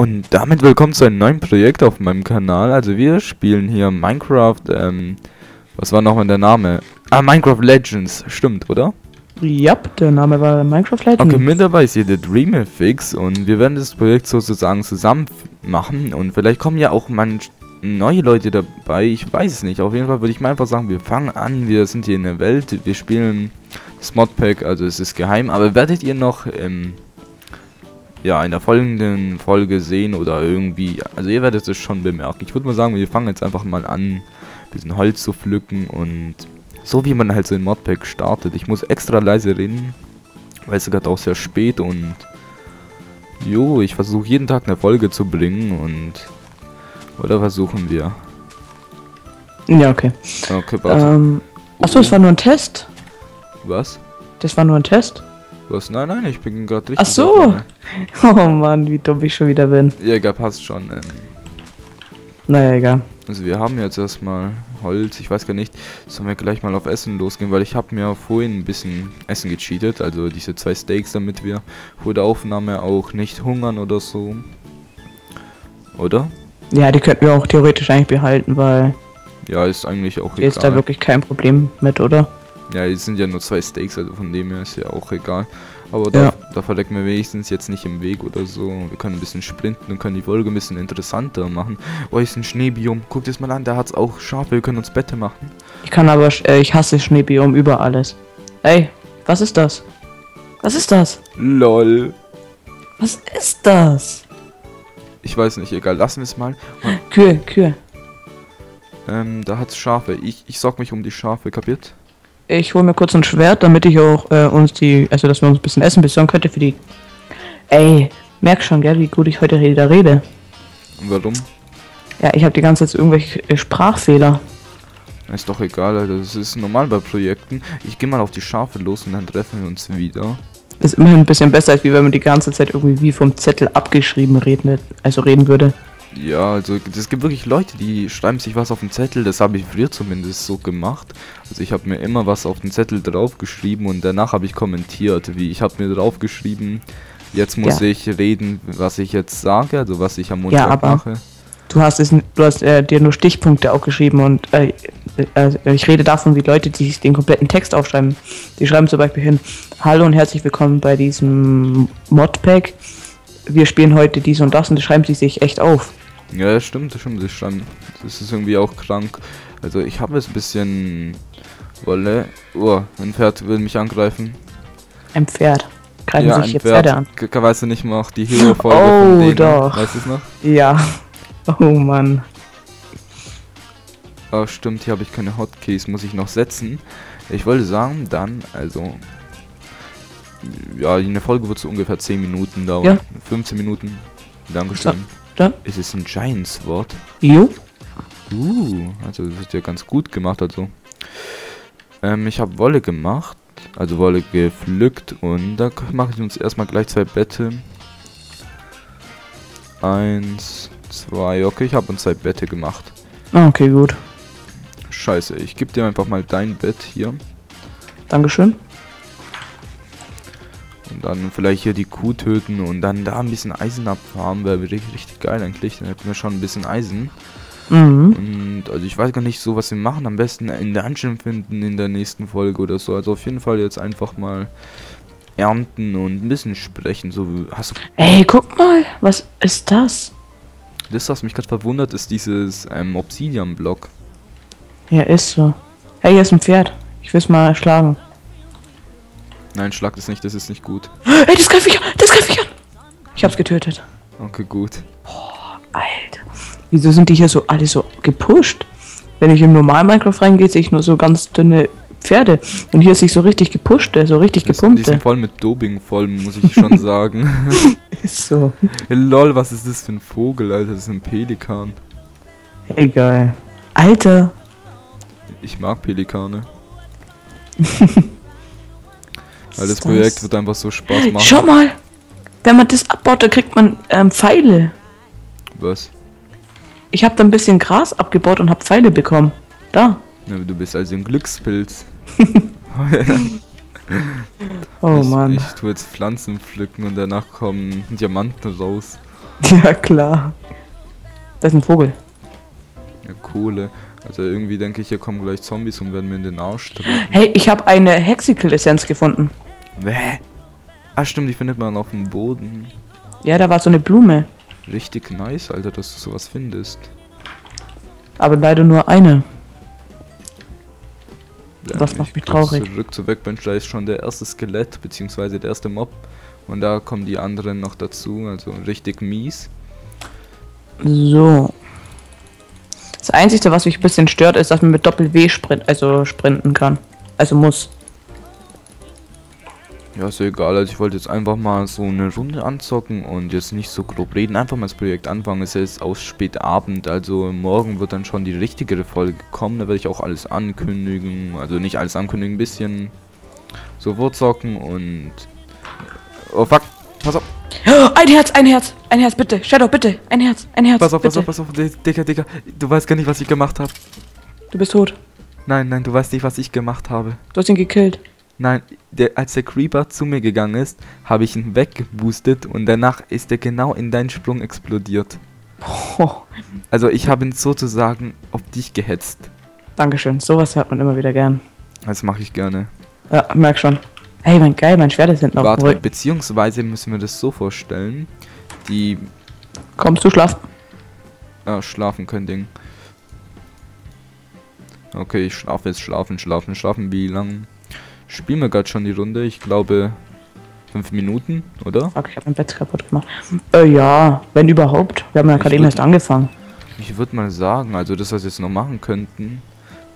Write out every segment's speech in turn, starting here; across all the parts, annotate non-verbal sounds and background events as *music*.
Und damit willkommen zu einem neuen Projekt auf meinem Kanal. Also wir spielen hier Minecraft, ähm, was war nochmal der Name? Ah, Minecraft Legends, stimmt, oder? Ja, der Name war Minecraft Legends. Okay, mit dabei ist hier der Dreamfix und wir werden das Projekt sozusagen zusammen machen und vielleicht kommen ja auch manch neue Leute dabei, ich weiß es nicht. Auf jeden Fall würde ich mal einfach sagen, wir fangen an, wir sind hier in der Welt, wir spielen das Modpack, also es ist geheim, aber werdet ihr noch, ähm, ja, in der folgenden Folge sehen oder irgendwie, also ihr werdet es schon bemerken. Ich würde mal sagen, wir fangen jetzt einfach mal an, ein bisschen Holz zu pflücken und so wie man halt so in Modpack startet. Ich muss extra leise reden, weil es gerade auch sehr spät und jo, ich versuche jeden Tag eine Folge zu bringen und oder versuchen wir? Ja, okay. Okay, warte. Ähm, achso, es war nur ein Test. Was? Das war nur ein Test. Was? Nein, nein, ich bin gerade richtig. Ach so. *laughs* Oh Mann, wie dumm ich schon wieder bin. Ja, egal, passt schon. Ähm, Naja, egal. also wir haben jetzt erstmal Holz. Ich weiß gar nicht, sollen wir gleich mal auf Essen losgehen, weil ich habe mir vorhin ein bisschen Essen gecheatet. Also diese zwei Steaks, damit wir vor der Aufnahme auch nicht hungern oder so. Oder? Ja, die könnten wir auch theoretisch eigentlich behalten, weil Ja, ist eigentlich auch hier ist da egal. wirklich kein Problem mit, oder? Ja, es sind ja nur zwei Steaks, also von dem her ist ja auch egal. Aber da, Ja. da verlecken wir wenigstens jetzt nicht im Weg oder so. Wir können ein bisschen sprinten und können die Folge ein bisschen interessanter machen. Oh, ist ein Schneebiom. Guckt es mal an, da hat's auch Schafe. Wir können uns Bette machen. Ich kann aber, äh, ich hasse Schneebiom über alles. Ey, was ist das? Was ist das? LOL. Was ist das? Ich weiß nicht, egal, lassen wir es mal. Und, Kühe, Kühe. ähm, da hat's Schafe. Ich, ich sorg mich um die Schafe, kapiert? Ich hole mir kurz ein Schwert, damit ich auch äh, uns die, also dass wir uns ein bisschen Essen besorgen könnte für die. Ey, merk schon, gell, wie gut ich heute wieder rede. Warum? Ja, ich habe die ganze Zeit irgendwelche äh, Sprachfehler. Ist doch egal, Alter. Das ist normal bei Projekten. Ich gehe mal auf die Schafe los und dann treffen wir uns wieder. Ist immerhin ein bisschen besser, als wie wenn man die ganze Zeit irgendwie wie vom Zettel abgeschrieben reden, also reden würde. Ja, also es gibt wirklich Leute, die schreiben sich was auf den Zettel, das habe ich früher zumindest so gemacht. Also ich habe mir immer was auf den Zettel draufgeschrieben und danach habe ich kommentiert, wie ich habe mir draufgeschrieben, jetzt muss Ja. ich reden, was ich jetzt sage, also was ich am Montag aber- mache. Du hast es, du hast äh, dir nur Stichpunkte auch geschrieben und äh, äh, ich rede davon, wie Leute, die sich den kompletten Text aufschreiben. Die schreiben zum Beispiel hin: Hallo und herzlich willkommen bei diesem Modpack. Wir spielen heute dies und das und das schreiben sie sich echt auf. Ja, das stimmt, das stimmt, das stimmt. Das ist irgendwie auch krank. Also ich habe jetzt ein bisschen Wolle. Oh, ein Pferd will mich angreifen. Ein Pferd. Greifen ja, sich hier Pferd. Pferde an. K- Weißt du nicht noch die Hero-Folge Oh, von denen? doch. Weißt du es noch? Ja. Oh Mann. Oh, stimmt, hier habe ich keine Hotkeys, muss ich noch setzen. Ich wollte sagen, dann, also. Ja, eine Folge wird so ungefähr 10 Minuten dauern. Ja. 15 Minuten. Dankeschön. Da. Es ist ein Giants-Wort. Jo. Uh, also das ist ja ganz gut gemacht, also. Ähm, ich habe Wolle gemacht, also Wolle gepflückt und da mache ich uns erstmal gleich zwei Bette. Eins, zwei, okay, ich habe uns zwei Bette gemacht. Ah, Okay, gut. Scheiße, ich gebe dir einfach mal dein Bett hier. Dankeschön. Und dann vielleicht hier die Kuh töten und dann da ein bisschen Eisen abfarmen, wäre richtig, richtig geil eigentlich. Dann hätten wir schon ein bisschen Eisen. Mhm. Und also ich weiß gar nicht so, was wir machen. Am besten in der Dungeon finden in der nächsten Folge oder so. Also auf jeden Fall jetzt einfach mal ernten und ein bisschen sprechen. So, hast du Ey, guck mal. Was ist das? das, was mich gerade verwundert, ist dieses ähm, Obsidian-Block. Ja, ist so. Hey, hier ist ein Pferd. Ich will's mal schlagen. Nein, schlag das nicht, das ist nicht gut. Ey, das greift mich an! Das greift mich an! Ich hab's getötet. Okay, gut. Alter. Wieso sind die hier so alle so gepusht? Wenn ich im normalen Minecraft reingehe, sehe ich nur so ganz dünne Pferde. Und hier ist ich so richtig gepushte, so richtig Das, die sind voll mit Dobing voll, muss ich schon *laughs* sagen. Ist so. Lol, was ist das für ein Vogel, Alter? Das ist ein Pelikan. Egal. Alter. Ich mag Pelikane. *laughs* Weil das Projekt wird einfach so Spaß machen. Schau mal. Wenn man das abbaut, dann kriegt man ähm, Pfeile. Was? Ich habe da ein bisschen Gras abgebaut und habe Pfeile bekommen. Da. Ja, du bist also ein Glückspilz. *laughs* *laughs* Oh ich, Mann. Ich tue jetzt Pflanzen pflücken und danach kommen Diamanten raus. *laughs* Ja, klar. Das ist ein Vogel. Ja, Kohle. Also irgendwie denke ich, hier kommen gleich Zombies und werden mir in den Arsch treten. Hey, ich habe eine Hexicle-Essenz gefunden. Bäh. Ah, stimmt, die findet man auf dem Boden. Ja, da war so eine Blume. Richtig nice, Alter, dass du sowas findest. Aber leider nur eine. Ja, Das macht mich traurig. Zurück zur Workbench, da ist schon der erste Skelett, beziehungsweise der erste Mob. Und da kommen die anderen noch dazu, also richtig mies. So. Das Einzige, was mich ein bisschen stört, ist, dass man mit Doppel-W sprint, also sprinten kann. Also muss. Ja, ist ja egal, also ich wollte jetzt einfach mal so eine Runde anzocken und jetzt nicht so grob reden, einfach mal das Projekt anfangen. Es ist jetzt aus spät Abend, also morgen wird dann schon die richtigere Folge kommen, da werde ich auch alles ankündigen, also nicht alles ankündigen, ein bisschen so zocken und... Oh fuck, pass auf, *gasps* Ein Herz, ein Herz, ein Herz, bitte. Shadow, bitte. Ein Herz, ein Herz. pass auf, pass bitte. auf, pass auf, Di- Dicker, Dicker, du weißt gar nicht, was ich gemacht habe. Du bist tot. Nein, nein, du weißt nicht, was ich gemacht habe. Du hast ihn gekillt. Nein, der, als der Creeper zu mir gegangen ist, habe ich ihn weggeboostet und danach ist er genau in deinen Sprung explodiert. Oh, *laughs* Also ich habe ihn sozusagen auf dich gehetzt. Dankeschön. Sowas hört man immer wieder gern. Das mache ich gerne. Ja, merk schon. Hey, mein geil, mein Schwert ist hinten auf Warte, Rücken. beziehungsweise müssen wir das so vorstellen. Die Kommst du schlafen? ah, schlafen können Ding. Okay, ich schlafe jetzt, schlafen, schlafen, schlafen. Wie lang spielen wir gerade schon die Runde? Ich glaube fünf Minuten, oder? Fuck, ich habe mein Bett kaputt gemacht. Äh, ja, wenn überhaupt. Wir haben ja gerade eben erst angefangen. Ich würde mal sagen, also das, was wir jetzt noch machen könnten,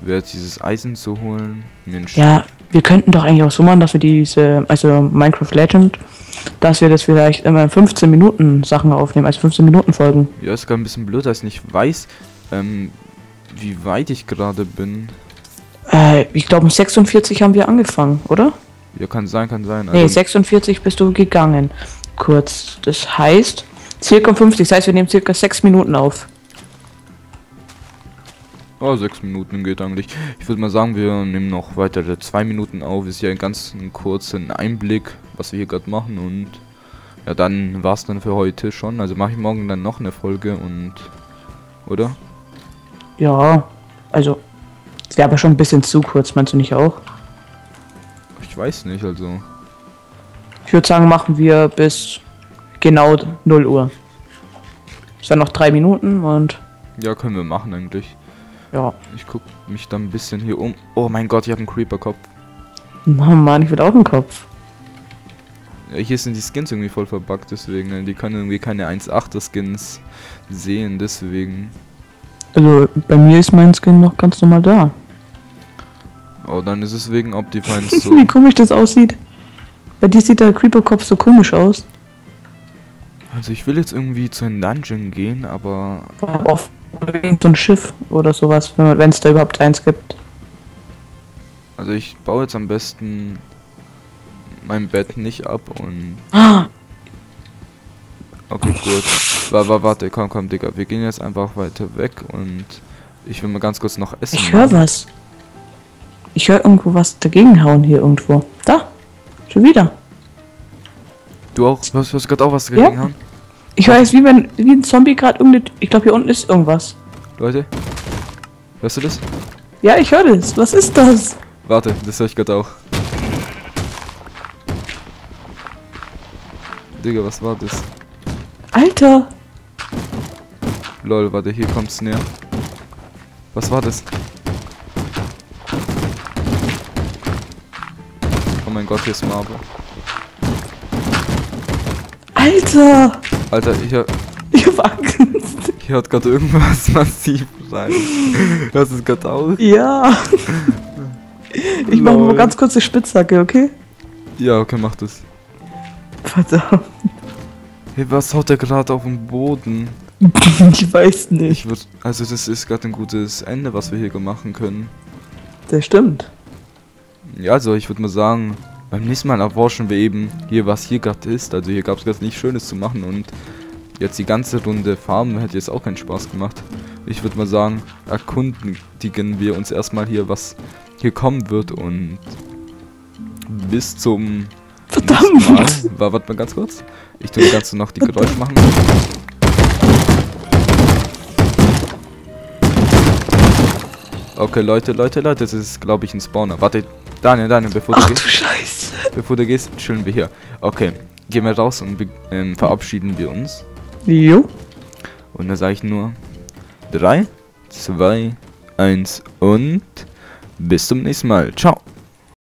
wäre jetzt dieses Eisen zu holen. Einen Ja, wir könnten doch eigentlich auch so machen, dass wir diese, also Minecraft Legend, dass wir das vielleicht immer in 15 Minuten Sachen aufnehmen, also 15 Minuten Folgen. Ja, ist gerade ein bisschen blöd, dass ich nicht weiß, ähm, wie weit ich gerade bin. Äh, ich glaube, um 46 haben wir angefangen, oder? Ja, kann sein, kann sein. Nee, Also, 46 bist du gegangen. Kurz. Das heißt, circa 50. Das heißt, wir nehmen circa 6 Minuten auf. oh, sechs Minuten geht eigentlich. Ich würde mal sagen, wir nehmen noch weitere zwei Minuten auf. Ist ja ein ganz kurzen Einblick, was wir hier gerade machen. Und ja, dann war's dann für heute schon. Also mache ich morgen dann noch eine Folge und... Oder? Ja, also. Es wäre aber schon ein bisschen zu kurz, meinst du nicht auch? Ich weiß nicht, also... Ich würde sagen, machen wir bis genau 0 Uhr. Ist dann noch 3 Minuten und Ja, können wir machen eigentlich. ja. Ich guck mich dann ein bisschen hier um. Oh mein Gott, ich habe einen Creeper-Kopf. Oh Mann, ich will auch einen Kopf. Ja, hier sind die Skins irgendwie voll verbuggt, deswegen. ne, Die können irgendwie keine 1.8er Skins sehen, deswegen. Also bei mir ist mein Skin noch ganz normal da. Oh, dann ist es wegen Optifine *laughs* so. Wie komisch das aussieht. Bei dir sieht der Creeper-Kopf so komisch aus. Also ich will jetzt irgendwie zu einem Dungeon gehen, aber Auf so ein Schiff oder sowas, wenn es da überhaupt eins gibt. also ich baue jetzt am besten mein Bett nicht ab und *gasps* okay gut. Wa- wa- warte, komm, komm, Digga, wir gehen jetzt einfach weiter weg und ich will mal ganz kurz noch essen. ich höre was. Ich höre irgendwo was dagegen hauen hier irgendwo. Da. Schon wieder. Du auch? Du hast, gerade auch was Ja. dagegen haben? Ich weiß, wie wenn wie ein Zombie gerade irgendeine. Ich glaube hier unten ist irgendwas. Leute? Hörst du das? Ja, ich höre das. Was ist das? Warte, das höre ich gerade auch. Digga, was war das? Alter. Lol, warte, hier kommt's näher. Was war das? Mein Gott, hier ist Marble. Alter. Alter, hier, Ich hab Angst. hier hat gerade irgendwas *laughs* massiv rein. Du es gerade auch? Ja. Ich mache mal Lol. ganz kurz die Spitzhacke, okay? Ja, okay, mach das. Verdammt. Hey, was haut der gerade auf dem Boden? *laughs* Ich weiß nicht. Ich würde, also das ist gerade ein gutes Ende, was wir hier machen können. Das stimmt. Ja, also ich würde mal sagen, beim nächsten Mal erforschen wir eben hier, was hier gerade ist. Also hier gab es gerade nichts Schönes zu machen und jetzt die ganze Runde Farmen hätte jetzt auch keinen Spaß gemacht. Ich würde mal sagen, erkundigen wir uns erstmal hier, was hier kommen wird und bis zum Mal. Verdammt. War, warte mal ganz kurz. Ich tue ganz noch die Geräusche machen. Okay, Leute, Leute, Leute, das ist, glaube ich, ein Spawner. Warte, Daniel, Daniel, bevor du Ach gehst, du Scheiße. bevor du gehst, chillen wir hier. Okay, gehen wir raus und ähm, verabschieden wir uns. Jo. Und da sage ich nur 3, 2, 1 und bis zum nächsten Mal. Ciao.